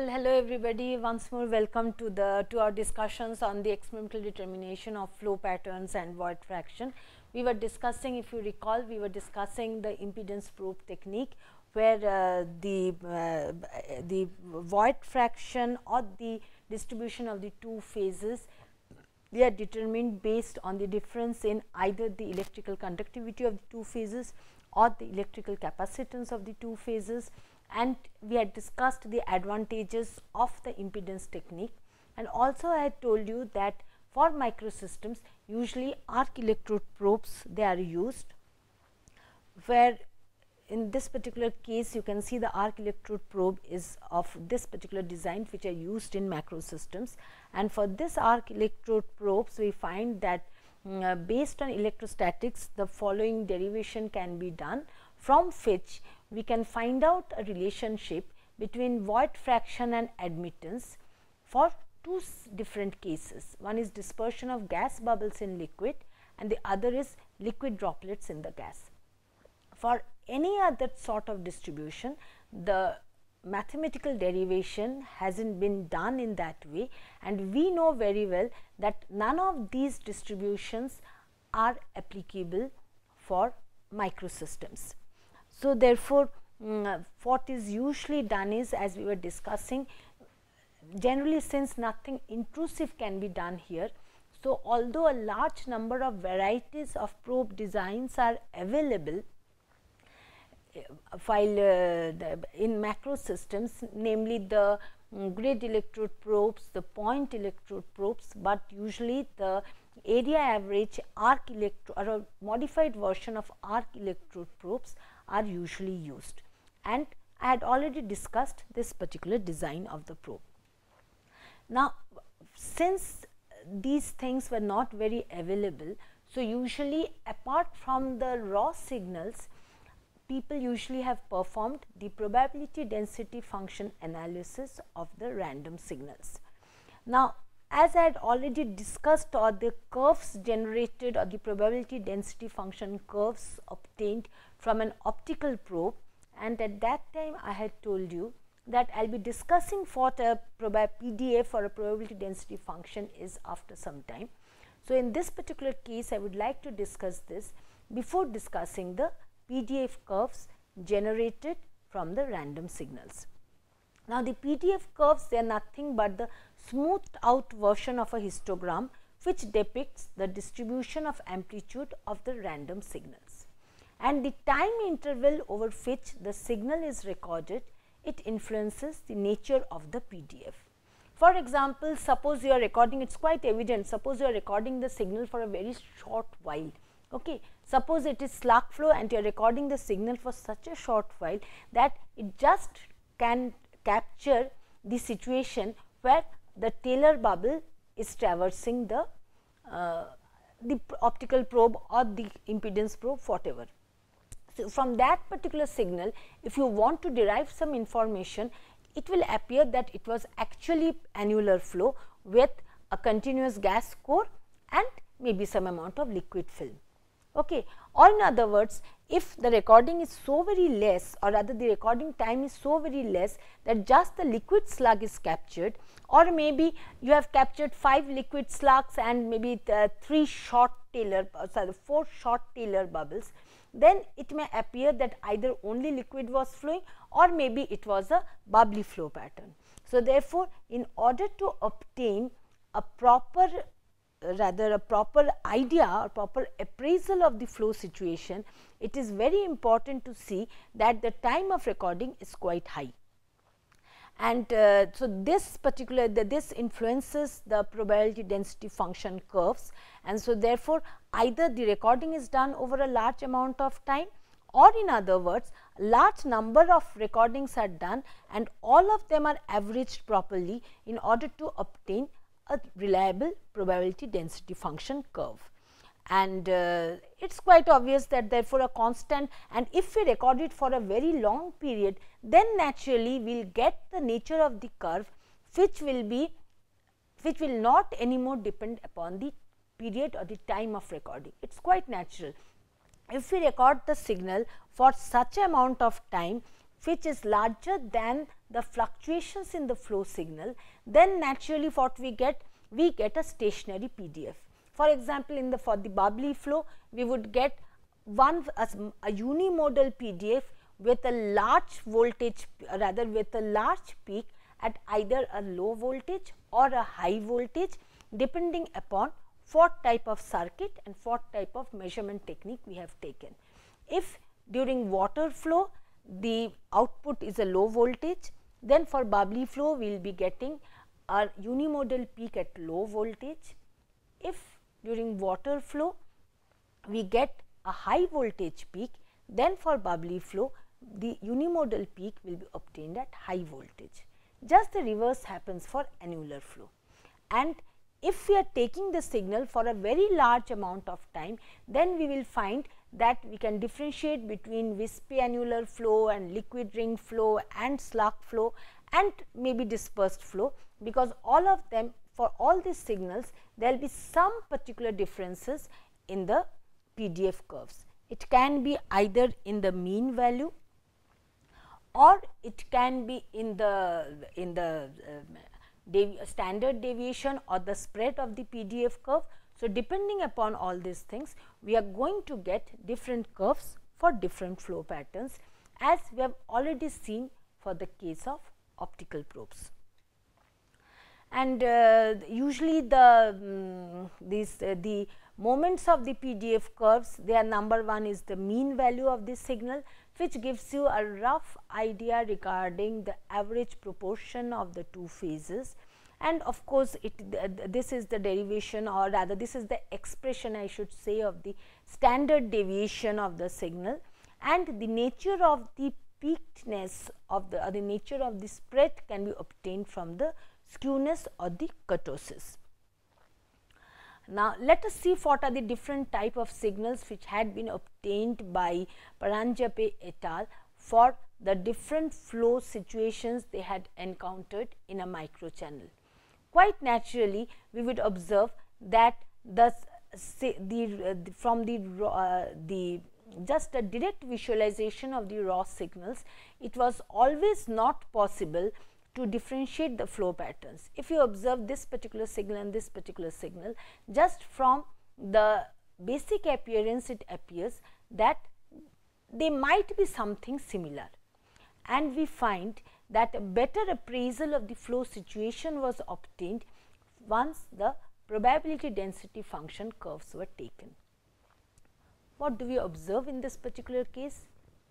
Well, hello everybody. Once more welcome to the to our discussions on the experimental determination of flow patterns and void fraction. We were discussing, if you recall, we were discussing the impedance probe technique where uh, the uh, the void fraction or the distribution of the two phases they are determined based on the difference in either the electrical conductivity of the two phases or the electrical capacitance of the two phases and we had discussed the advantages of the impedance technique. And also I had told you that for microsystems usually arc electrode probes they are used. Where in this particular case you can see the arc electrode probe is of this particular design which are used in macro systems and for this arc electrode probes we find that um, uh, based on electrostatics the following derivation can be done. From which we can find out a relationship between void fraction and admittance for two different cases. One is dispersion of gas bubbles in liquid and the other is liquid droplets in the gas. For any other sort of distribution, the mathematical derivation has not been done in that way and we know very well that none of these distributions are applicable for microsystems. So, therefore, um, what is usually done is as we were discussing generally since nothing intrusive can be done here. So, although a large number of varieties of probe designs are available uh, while uh, in macro systems namely the um, grid electrode probes, the point electrode probes, but usually the area average arc electrode or a modified version of arc electrode probes are usually used and I had already discussed this particular design of the probe. Now, since these things were not very available, so usually apart from the raw signals, people usually have performed the probability density function analysis of the random signals. Now, as I had already discussed or the curves generated or the probability density function curves obtained from an optical probe and at that time I had told you that I will be discussing what a PDF or a probability density function is after some time. So, in this particular case I would like to discuss this before discussing the PDF curves generated from the random signals. Now, the PDF curves they are nothing but the smoothed out version of a histogram which depicts the distribution of amplitude of the random signals and the time interval over which the signal is recorded, it influences the nature of the PDF. For example, suppose you are recording, it is quite evident, suppose you are recording the signal for a very short while. Okay. Suppose it is slug flow and you are recording the signal for such a short while that it just can capture the situation where the Taylor bubble is traversing the, uh, the optical probe or the impedance probe whatever. So, from that particular signal if you want to derive some information it will appear that it was actually annular flow with a continuous gas core and maybe some amount of liquid film. Okay. Or in other words, if the recording is so very less or rather the recording time is so very less that just the liquid slug is captured or maybe you have captured 5 liquid slugs and maybe 3 short Taylor uh, sorry 4 short Taylor bubbles then it may appear that either only liquid was flowing or maybe it was a bubbly flow pattern. So, therefore, in order to obtain a proper rather a proper idea or proper appraisal of the flow situation, it is very important to see that the time of recording is quite high. And uh, so, this particular the, this influences the probability density function curves and so therefore, either the recording is done over a large amount of time or in other words large number of recordings are done and all of them are averaged properly in order to obtain a reliable probability density function curve. And uh, it is quite obvious that therefore, a constant and if we record it for a very long period then naturally we will get the nature of the curve which will be which will not anymore depend upon the period or the time of recording. It is quite natural. If we record the signal for such amount of time, which is larger than the fluctuations in the flow signal, then naturally what we get? We get a stationary PDF. For example, in the for the bubbly flow, we would get one a, a unimodal PDF with a large voltage rather with a large peak at either a low voltage or a high voltage depending upon what type of circuit and what type of measurement technique we have taken. If during water flow the output is a low voltage, then for bubbly flow we will be getting a unimodal peak at low voltage. If during water flow we get a high voltage peak, then for bubbly flow the unimodal peak will be obtained at high voltage. Just the reverse happens for annular flow. And if we are taking the signal for a very large amount of time, then we will find that we can differentiate between wispy annular flow and liquid ring flow and slug flow and maybe dispersed flow because all of them for all these signals there will be some particular differences in the PDF curves. It can be either in the mean value or it can be in the in the uh, standard deviation or the spread of the PDF curve. So, depending upon all these things we are going to get different curves for different flow patterns as we have already seen for the case of optical probes. And uh, usually the um, these uh, the moments of the PDF curves their number one is the mean value of this signal which gives you a rough idea regarding the average proportion of the two phases and of course, it this is the derivation or rather this is the expression I should say of the standard deviation of the signal and the nature of the peakedness of the or the nature of the spread can be obtained from the skewness or the kurtosis. Now, let us see what are the different type of signals which had been obtained by Paranjape et al. for the different flow situations they had encountered in a microchannel. Quite naturally, we would observe that the, the, uh, from the, uh, the just a direct visualization of the raw signals, it was always not possible to differentiate the flow patterns. If you observe this particular signal and this particular signal, just from the basic appearance it appears that they might be something similar. And we find that a better appraisal of the flow situation was obtained once the probability density function curves were taken. What do we observe in this particular case?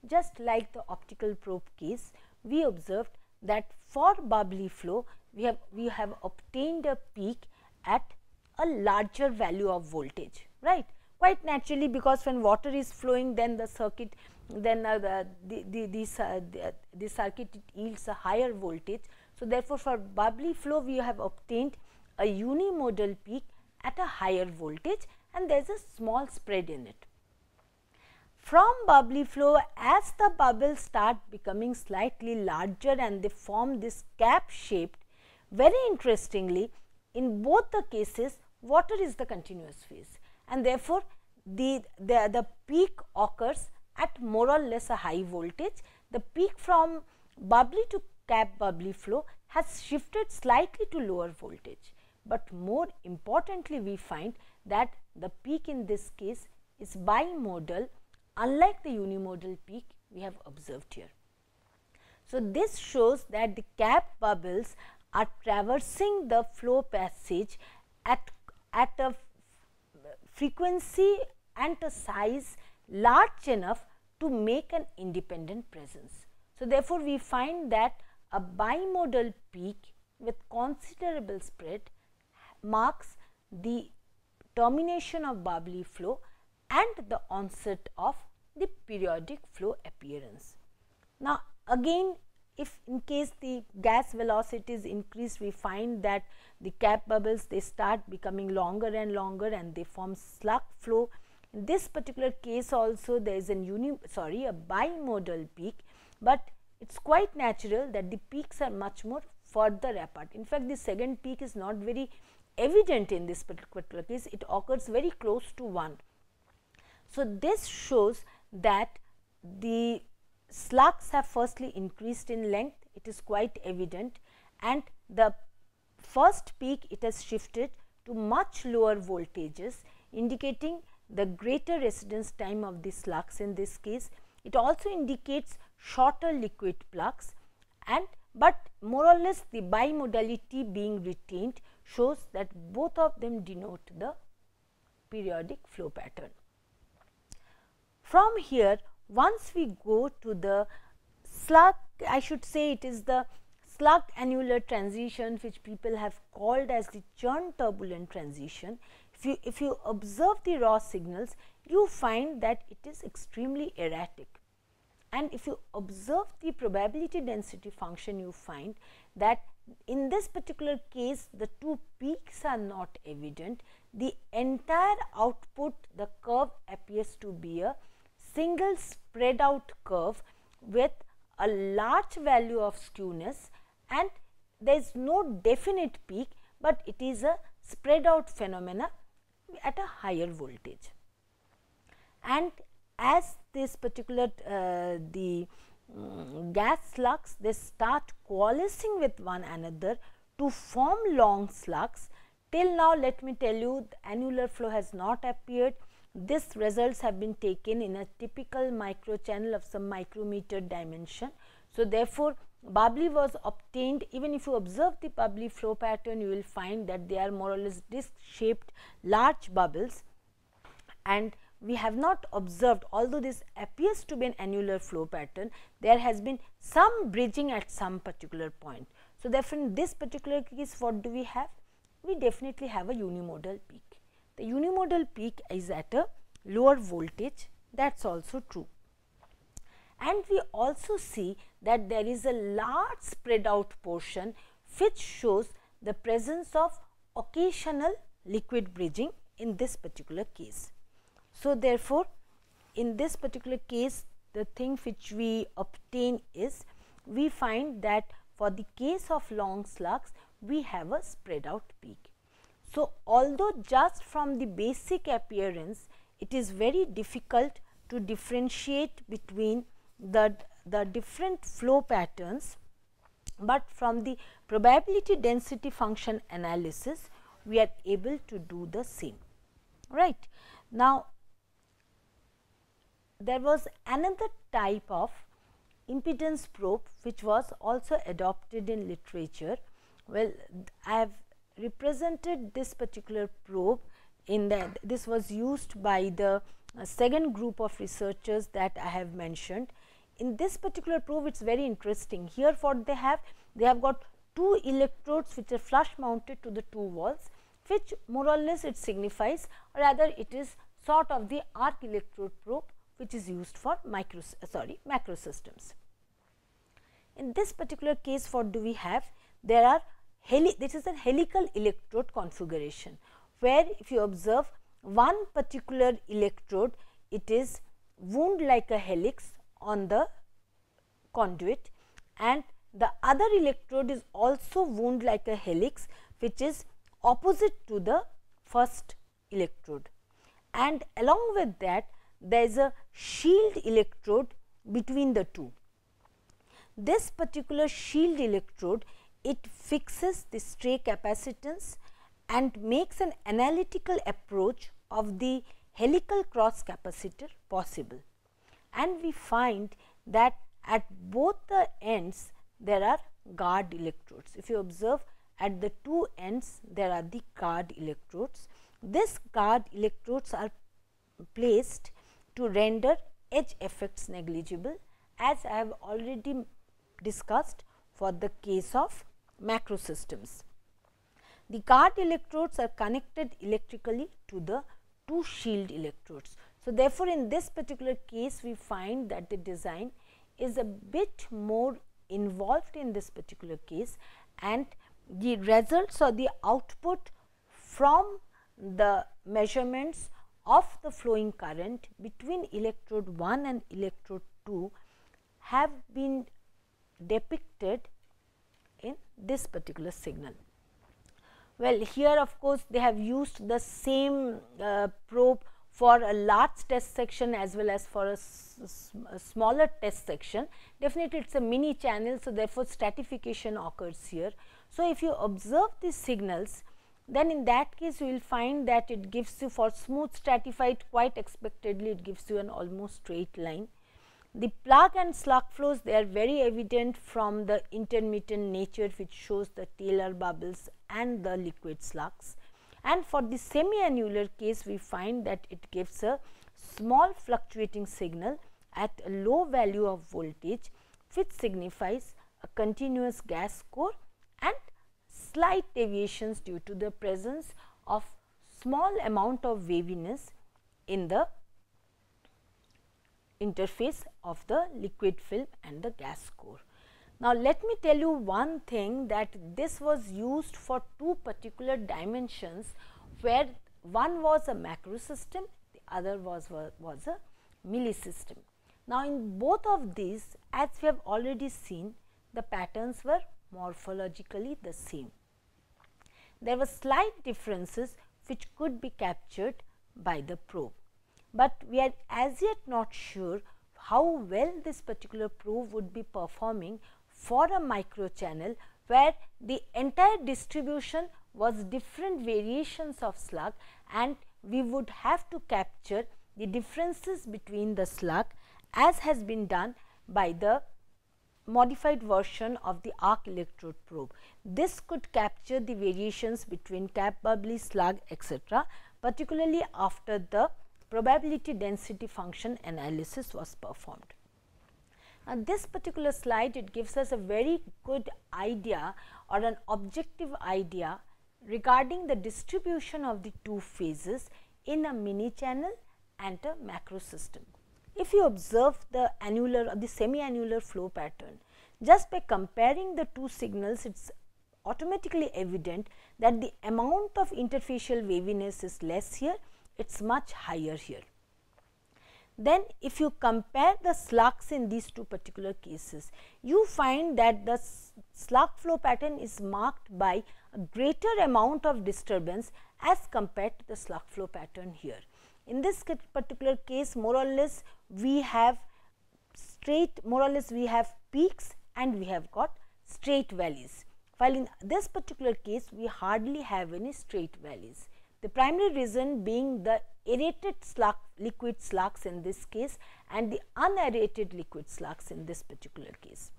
Just like the optical probe case, we observed that for bubbly flow we have we have obtained a peak at a larger value of voltage right quite naturally because when water is flowing then the circuit then uh, the, the, the, this, uh, the, the circuit yields a higher voltage. So, therefore, for bubbly flow we have obtained a unimodal peak at a higher voltage and there is a small spread in it. From bubbly flow as the bubbles start becoming slightly larger and they form this cap shaped very interestingly in both the cases water is the continuous phase and therefore, the, the, the peak occurs at more or less a high voltage. The peak from bubbly to cap bubbly flow has shifted slightly to lower voltage, but more importantly we find that the peak in this case is bimodal unlike the unimodal peak we have observed here. So, this shows that the cap bubbles are traversing the flow passage at, at a frequency and a size large enough to make an independent presence. So, therefore, we find that a bimodal peak with considerable spread marks the termination of bubbly flow and the onset of the periodic flow appearance. Now, again if in case the gas velocity is increased, we find that the cap bubbles they start becoming longer and longer and they form slug flow. In this particular case also there is an uni sorry a bimodal peak, but it is quite natural that the peaks are much more further apart. In fact, the second peak is not very evident in this particular case, it occurs very close to 1. So, this shows that the slugs have firstly increased in length, it is quite evident and the first peak it has shifted to much lower voltages indicating the greater residence time of the slugs in this case. It also indicates shorter liquid flux and but more or less the bimodality being retained shows that both of them denote the periodic flow pattern. From here once we go to the slug I should say it is the slug annular transition which people have called as the churn turbulent transition. If you, if you observe the raw signals you find that it is extremely erratic. And if you observe the probability density function you find that in this particular case the two peaks are not evident. The entire output the curve appears to be a single spread out curve with a large value of skewness and there is no definite peak, but it is a spread out phenomena at a higher voltage. And as this particular uh, the um, gas slugs they start coalescing with one another to form long slugs. Till now let me tell you the annular flow has not appeared. This results have been taken in a typical micro channel of some micrometer dimension. So, therefore, bubbly was obtained even if you observe the bubbly flow pattern you will find that they are more or less disc shaped large bubbles and we have not observed although this appears to be an annular flow pattern, there has been some bridging at some particular point. So, therefore, in this particular case what do we have? We definitely have a unimodal peak. The unimodal peak is at a lower voltage that is also true. And we also see that there is a large spread out portion which shows the presence of occasional liquid bridging in this particular case. So, therefore, in this particular case the thing which we obtain is we find that for the case of long slugs we have a spread out peak. So, although just from the basic appearance it is very difficult to differentiate between the, the different flow patterns, but from the probability density function analysis we are able to do the same right. Now, there was another type of impedance probe which was also adopted in literature. Well, I have represented this particular probe in that this was used by the uh, second group of researchers that I have mentioned. In this particular probe it is very interesting. Here what they have? They have got two electrodes which are flush mounted to the two walls which more or less it signifies or rather it is sort of the arc electrode probe which is used for micro sorry macro systems. In this particular case what do we have? There are heli this is a helical electrode configuration where if you observe one particular electrode it is wound like a helix on the conduit and the other electrode is also wound like a helix which is opposite to the first electrode and along with that there is a shield electrode between the two. This particular shield electrode it fixes the stray capacitance and makes an analytical approach of the helical cross capacitor possible. And we find that at both the ends there are guard electrodes. If you observe at the two ends there are the guard electrodes. This guard electrodes are placed to render edge effects negligible as I have already discussed for the case of macro systems. The guard electrodes are connected electrically to the two shield electrodes. So, therefore, in this particular case we find that the design is a bit more involved in this particular case and the results or the output from the measurements of the flowing current between electrode 1 and electrode 2 have been depicted in this particular signal. Well, here of course, they have used the same uh, probe for a large test section as well as for a, smaller test section definitely it is a mini channel. So, therefore, stratification occurs here. So, if you observe these signals then in that case you will find that it gives you for smooth stratified quite expectedly it gives you an almost straight line. The plug and slug flows they are very evident from the intermittent nature which shows the Taylor bubbles and the liquid slugs. And for the semi-annular case we find that it gives a small fluctuating signal at a low value of voltage which signifies a continuous gas core and slight deviations due to the presence of small amount of waviness in the interface of the liquid film and the gas core. Now, let me tell you one thing that this was used for two particular dimensions where one was a macro system, the other was, was, a millisystem. Now, in both of these as we have already seen the patterns were morphologically the same. There were slight differences which could be captured by the probe, but we are as yet not sure how well this particular probe would be performing for a micro channel where the entire distribution was different variations of slug and we would have to capture the differences between the slug as has been done by the modified version of the arc electrode probe. This could capture the variations between cap bubbly slug etc., particularly after the probability density function analysis was performed. Now, this particular slide it gives us a very good idea or an objective idea regarding the distribution of the two phases in a mini channel and a macro system. If you observe the annular or the semi-annular flow pattern, just by comparing the two signals, it is automatically evident that the amount of interfacial waviness is less here, it is much higher here. Then if you compare the slugs in these two particular cases, you find that the slug flow pattern is marked by a greater amount of disturbance as compared to the slug flow pattern here. In this particular case more or less we have straight more or less we have peaks and we have got straight valleys. While in this particular case we hardly have any straight valleys. The primary reason being the aerated slug, liquid slugs in this case and the unaerated liquid slugs in this particular case.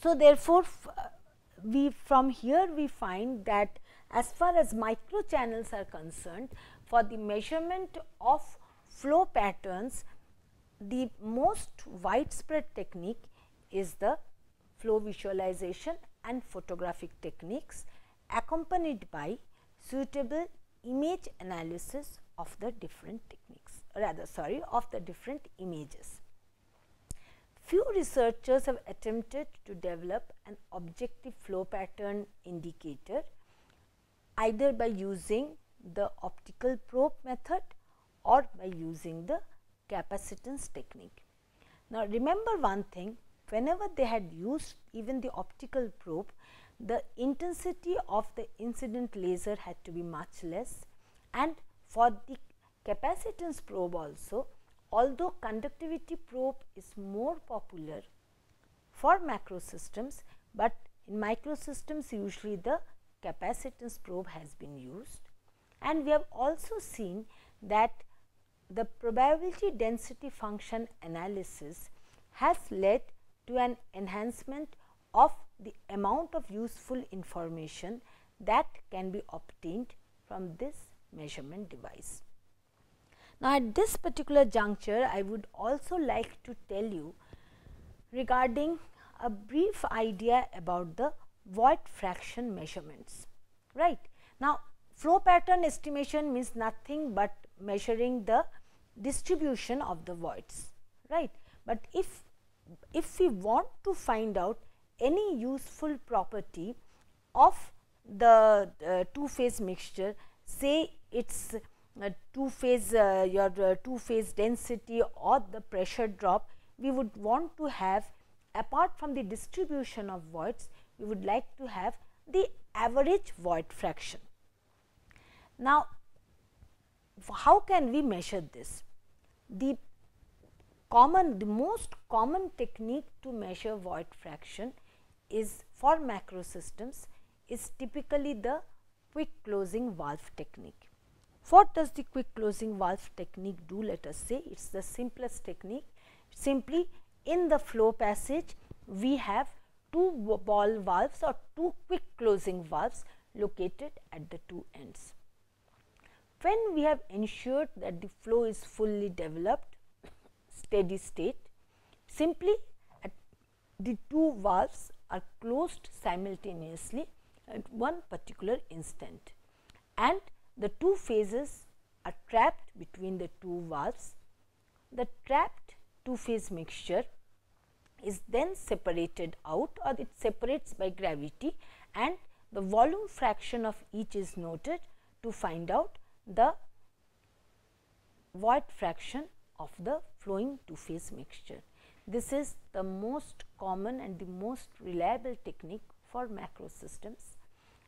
So, therefore, uh, we from here we find that as far as micro channels are concerned for the measurement of flow patterns the most widespread technique is the flow visualization and photographic techniques accompanied by suitable image analysis of the different techniques rather sorry of the different images. Few researchers have attempted to develop an objective flow pattern indicator either by using the optical probe method or by using the capacitance technique. Now, remember one thing whenever they had used even the optical probe the intensity of the incident laser had to be much less and for the capacitance probe also although conductivity probe is more popular for macro systems, but in micro systems usually the capacitance probe has been used. And we have also seen that the probability density function analysis has led to an enhancement of the amount of useful information that can be obtained from this measurement device. Now, at this particular juncture, I would also like to tell you regarding a brief idea about the void fraction measurements, right. Now, flow pattern estimation means nothing but measuring the distribution of the voids, right. But if, if we want to find out any useful property of the uh, two phase mixture, say its two phase uh, your uh, two phase density or the pressure drop, we would want to have apart from the distribution of voids, we would like to have the average void fraction. Now, how can we measure this? The common, the most common technique to measure void fraction is for macro systems is typically the quick closing valve technique. What does the quick closing valve technique do? Let us say it is the simplest technique. Simply in the flow passage, we have two ball valves or two quick closing valves located at the two ends. When we have ensured that the flow is fully developed, steady state, simply the two valves are closed simultaneously at one particular instant and the two phases are trapped between the two valves. The trapped two phase mixture is then separated out or it separates by gravity and the volume fraction of each is noted to find out the void fraction of the flowing two phase mixture. This is the most common and the most reliable technique for macro systems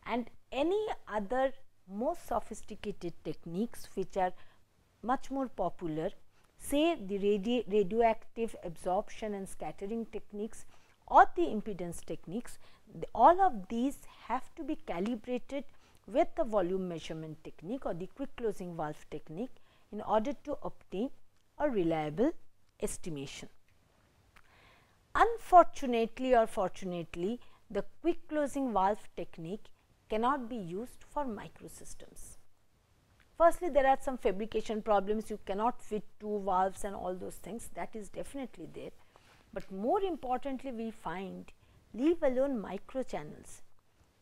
and any other most sophisticated techniques which are much more popular say the radi radioactive absorption and scattering techniques or the impedance techniques, the, all of these have to be calibrated with the volume measurement technique or the quick closing valve technique in order to obtain a reliable estimation. Unfortunately or fortunately, the quick closing valve technique cannot be used for microsystems. Firstly, there are some fabrication problems, you cannot fit two valves and all those things that is definitely there. But more importantly, we find leave alone micro channels.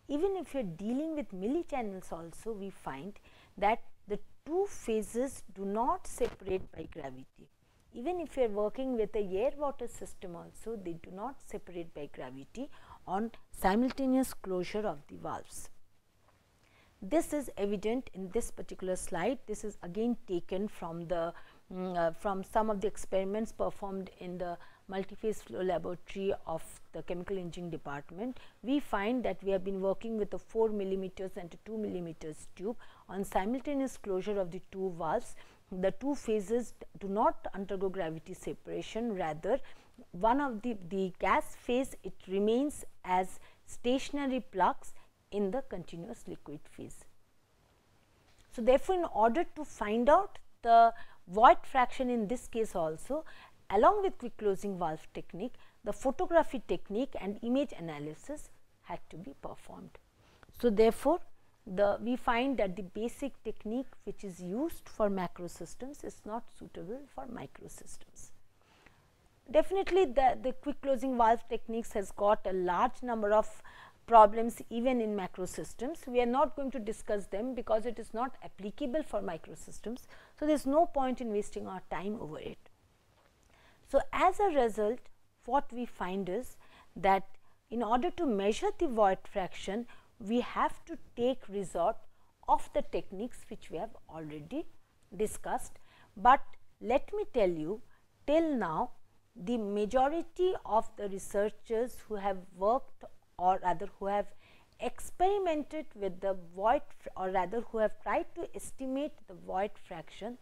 Even if you are dealing with milli channels also, we find that the two phases do not separate by gravity. Even if you are working with a air water system also, they do not separate by gravity on simultaneous closure of the valves. This is evident in this particular slide. This is again taken from the um, uh, from some of the experiments performed in the multi-phase flow laboratory of the chemical engineering department. We find that we have been working with a 4 millimeters and a 2 millimeters tube on simultaneous closure of the two valves. The two phases do not undergo gravity separation rather one of the, the gas phase it remains as stationary plugs in the continuous liquid phase. So, therefore, in order to find out the void fraction in this case also along with quick closing valve technique, the photography technique and image analysis had to be performed. So, therefore, the we find that the basic technique which is used for macro systems is not suitable for micro systems. Definitely, the, the quick closing valve techniques has got a large number of problems even in macro systems. We are not going to discuss them because it is not applicable for micro systems. So, there is no point in wasting our time over it. So, as a result what we find is that in order to measure the void fraction, we have to take resort of the techniques which we have already discussed. But let me tell you till now the majority of the researchers who have worked or rather who have experimented with the void or rather who have tried to estimate the void fraction,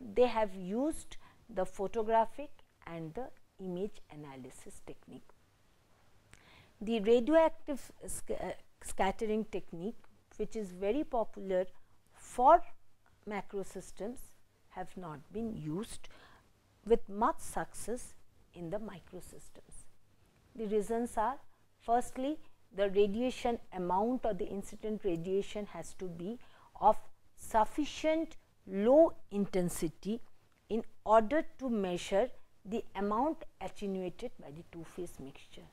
they have used the photographic and the image analysis technique. The radioactive sc uh, scattering technique which is very popular for macro systems have not been used with much success in the micro systems. The reasons are Firstly, the radiation amount or the incident radiation has to be of sufficient low intensity in order to measure the amount attenuated by the two phase mixture.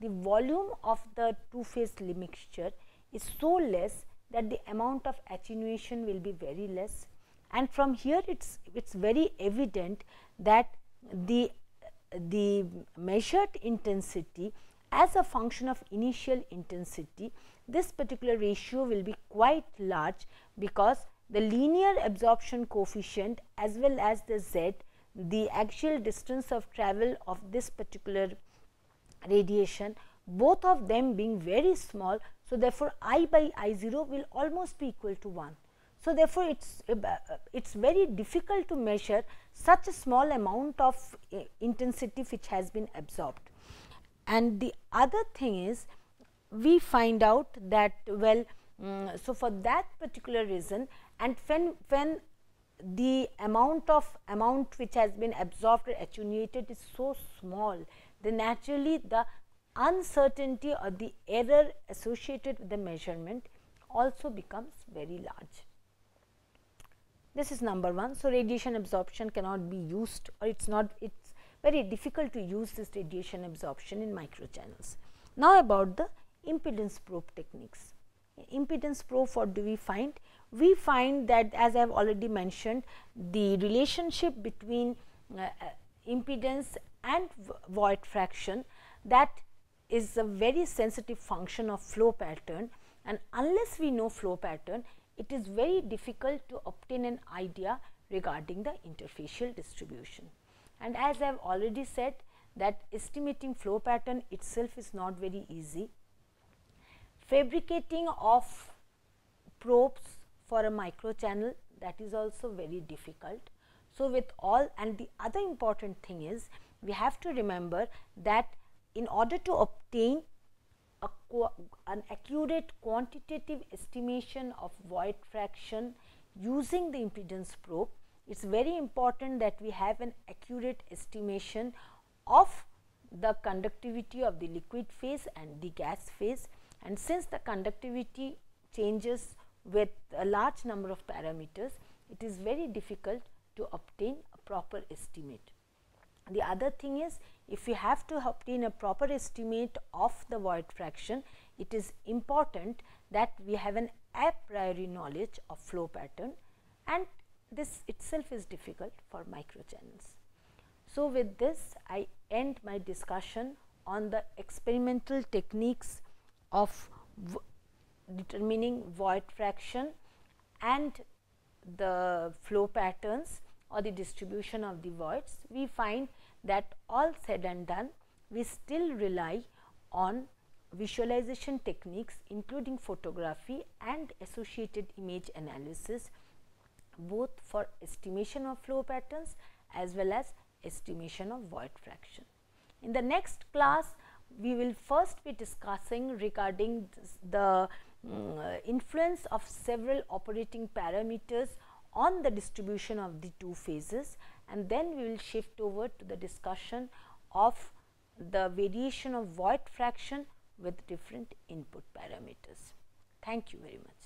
The volume of the two phase mixture is so less that the amount of attenuation will be very less and from here it's it's very evident that the the measured intensity as a function of initial intensity, this particular ratio will be quite large because the linear absorption coefficient as well as the z, the actual distance of travel of this particular radiation, both of them being very small. So, therefore, I by I 0 will almost be equal to 1. So, therefore, it is it is very difficult to measure such a small amount of uh, intensity which has been absorbed. And the other thing is we find out that well, um, so for that particular reason and when, when the amount of amount which has been absorbed or attenuated is so small, then naturally the uncertainty or the error associated with the measurement also becomes very large. This is number 1. So, radiation absorption cannot be used or it is not it very difficult to use this radiation absorption in microchannels. Now, about the impedance probe techniques. Impedance probe what do we find? We find that as I have already mentioned the relationship between uh, uh, impedance and void fraction that is a very sensitive function of flow pattern and unless we know flow pattern it is very difficult to obtain an idea regarding the interfacial distribution. And as I have already said that estimating flow pattern itself is not very easy. Fabricating of probes for a micro channel that is also very difficult. So, with all and the other important thing is we have to remember that in order to obtain an accurate quantitative estimation of void fraction using the impedance probe, it is very important that we have an accurate estimation of the conductivity of the liquid phase and the gas phase and since the conductivity changes with a large number of parameters, it is very difficult to obtain a proper estimate. The other thing is if we have to obtain a proper estimate of the void fraction, it is important that we have an a priori knowledge of flow pattern and this itself is difficult for microchannels. So, with this I end my discussion on the experimental techniques of determining void fraction and the flow patterns or the distribution of the voids, we find that all said and done, we still rely on visualization techniques including photography and associated image analysis both for estimation of flow patterns as well as estimation of void fraction. In the next class, we will first be discussing regarding the um, influence of several operating parameters on the distribution of the two phases and then we will shift over to the discussion of the variation of void fraction with different input parameters. Thank you very much.